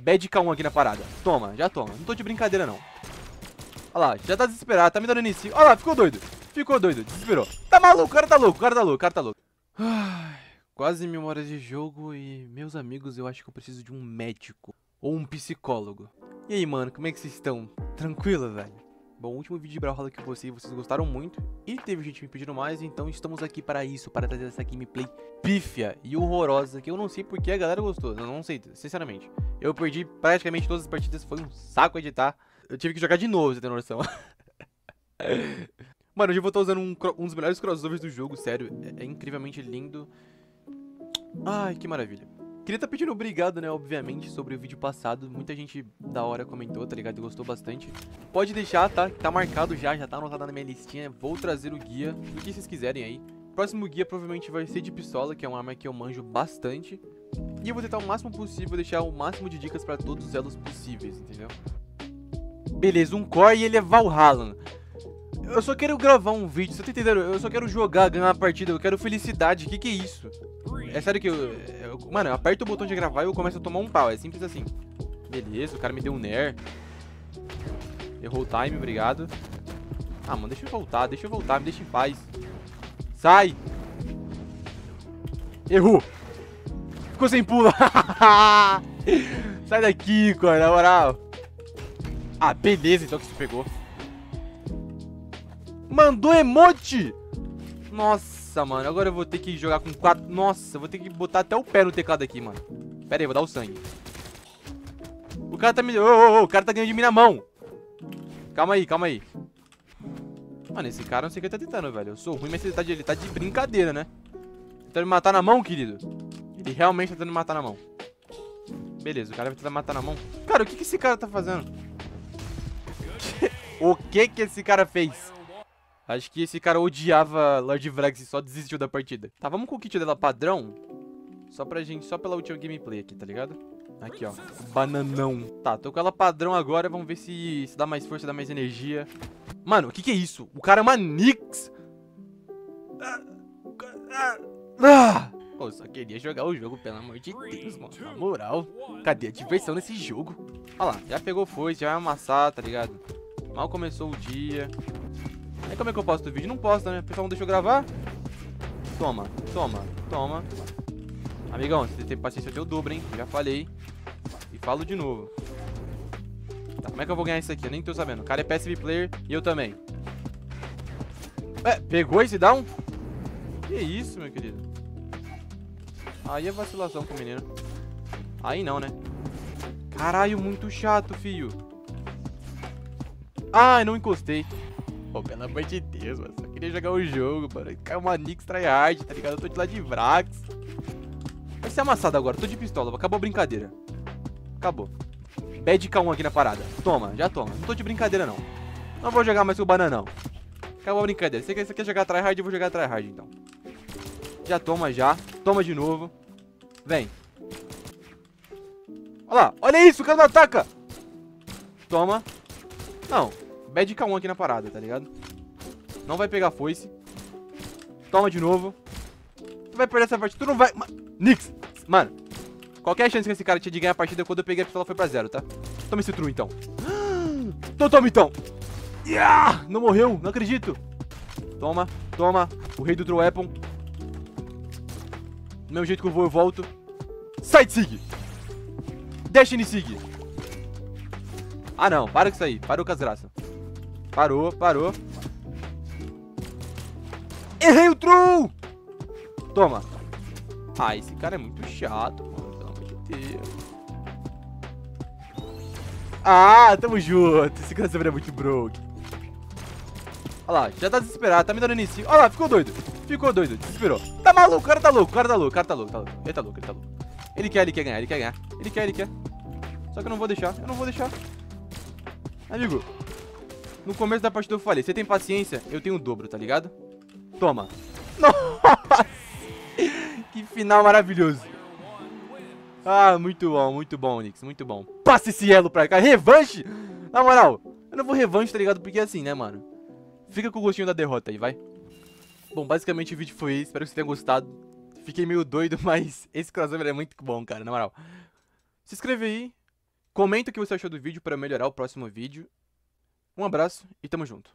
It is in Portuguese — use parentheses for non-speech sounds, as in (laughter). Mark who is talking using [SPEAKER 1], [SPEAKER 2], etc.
[SPEAKER 1] Bad K1 aqui na parada. Toma, já toma. Não tô de brincadeira, não. Olha lá, já tá desesperado, tá me dando início. Olha lá, ficou doido. Ficou doido, desesperou. Tá maluco, o cara tá louco, o cara tá louco, o cara tá louco. Ai, quase mil horas de jogo e, meus amigos, eu acho que eu preciso de um médico ou um psicólogo. E aí, mano, como é que vocês estão? Tranquilo, velho? Bom, o último vídeo de Brawlhalla que eu postei, vocês gostaram muito e teve gente me pedindo mais, então estamos aqui para isso, para trazer essa gameplay pífia e horrorosa, que eu não sei porque a galera gostou, eu não sei, sinceramente. Eu perdi praticamente todas as partidas, foi um saco editar. Eu tive que jogar de novo, você tem noção. (laughs) Mano, hoje eu vou estar usando um, um, dos melhores crossovers do jogo, sério, é, é incrivelmente lindo. Ai, que maravilha. Queria estar tá pedindo obrigado, né, obviamente, sobre o vídeo passado. Muita gente da hora comentou, tá ligado? Gostou bastante. Pode deixar, tá? Tá marcado já, já tá anotado na minha listinha. Vou trazer o guia, o que vocês quiserem aí. Próximo guia provavelmente vai ser de pistola, que é uma arma que eu manjo bastante. E eu vou tentar o máximo possível deixar o máximo de dicas pra todos os elos possíveis, entendeu? Beleza, um core e ele é Valhalla. Eu só quero gravar um vídeo, você tá entendendo? Eu só quero jogar, ganhar uma partida, eu quero felicidade. O que que é isso? É sério que eu, eu, Mano, eu aperto o botão de gravar e eu começo a tomar um pau. É simples assim. Beleza, o cara me deu um Nair. Errou o time, obrigado. Ah, mano, deixa eu voltar, deixa eu voltar, me deixa em paz. Sai! Errou! Ficou sem pula! (laughs) Sai daqui, cara, na moral. Ah, beleza, então que você pegou. Mandou emote! Nossa. Mano, agora eu vou ter que jogar com quatro... Nossa, eu vou ter que botar até o pé no teclado aqui, mano. Pera aí, vou dar o sangue. O cara tá me... Oh, oh, oh, o cara tá ganhando de mim na mão. Calma aí, calma aí. Mano, esse cara não sei o que ele tá tentando, velho. Eu sou ruim, mas ele tá de, ele tá de brincadeira, né? Tentando me matar na mão, querido. Ele realmente tá tentando me matar na mão. Beleza, o cara vai tentar matar na mão. Cara, o que que esse cara tá fazendo? (laughs) o que que esse cara fez? Acho que esse cara odiava Lord Vrax e só desistiu da partida. Tá, vamos com o kit dela padrão. Só pra gente, só pela última gameplay aqui, tá ligado? Aqui, ó. Bananão. Tá, tô com ela padrão agora. Vamos ver se, se dá mais força, dá mais energia. Mano, o que que é isso? O cara é uma Nix. Ah! Pô, só queria jogar o jogo, pelo amor de Deus, mano. Na moral. Cadê a diversão nesse jogo? Olha lá, já pegou foice, já vai amassar, tá ligado? Mal começou o dia. Como é que eu posto o vídeo? Não posto, né? Pessoal não deixou gravar. Toma, toma, toma. Amigão, se você tem paciência, eu tenho o dobro, hein? Já falei. E falo de novo. Tá, como é que eu vou ganhar isso aqui? Eu nem tô sabendo. O cara é PSV player e eu também. É, pegou esse down? Que isso, meu querido? Aí é vacilação com o menino. Aí não, né? Caralho, muito chato, fio. Ai, não encostei. Pô, pelo amor de Deus, mano. Só queria jogar o jogo, mano. Caiu uma Nix tryhard, tá ligado? Eu tô de lá de Vrax. Vai ser amassado agora. Tô de pistola. Acabou a brincadeira. Acabou. Bad K1 aqui na parada. Toma, já toma. Não tô de brincadeira, não. Não vou jogar mais com o bananão. Acabou a brincadeira. Quer, você quer jogar tryhard, eu vou jogar tryhard, então. Já toma, já. Toma de novo. Vem. Olha lá. Olha isso, o cara não ataca. Toma. Não. Bad K1 aqui na parada, tá ligado? Não vai pegar foice. Toma de novo. Tu vai perder essa partida. Tu não vai... Ma... Nix! Mano, qualquer chance que esse cara tinha de ganhar a partida quando eu peguei a pistola foi pra zero, tá? Toma esse true, então. (gasps) Então toma, então. Yeah! Não morreu, não acredito. Toma, toma. O rei do True Weapon. Do mesmo jeito que eu vou, eu volto. Side Sig! Destiny Sig! Ah, não. Para com isso aí. Com as graças. Parou, parou. Errei o true! Toma. Ah, esse cara é muito chato, mano. Pelo amor de Deus. Ah, tamo junto. Esse crossover é muito broke. Olha lá, já tá desesperado, tá me dando início. Olha lá, ficou doido. Ficou doido, desesperou. Tá maluco, o cara tá louco, o cara tá louco, o cara tá louco, tá louco. Ele tá louco, ele tá louco. Ele quer, ele quer ganhar, ele quer ganhar. Ele quer, ele quer. Só que eu não vou deixar, eu não vou deixar. Amigo, no começo da partida eu falei, você tem paciência? Eu tenho o dobro, tá ligado? Toma. (laughs) Nossa! Que final maravilhoso. Ah, muito bom, muito bom, Nix, muito bom. Passa esse elo pra cá, revanche! Na moral, eu não vou revanche, tá ligado? Porque é assim, né, mano? Fica com o gostinho da derrota aí, vai. Bom, basicamente o vídeo foi esse, espero que você tenha gostado. Fiquei meio doido, (laughs) mas esse crossover é muito bom, cara, na moral. Se inscreve aí, Comenta o que você achou do vídeo para melhorar o próximo vídeo. Um abraço e tamo junto.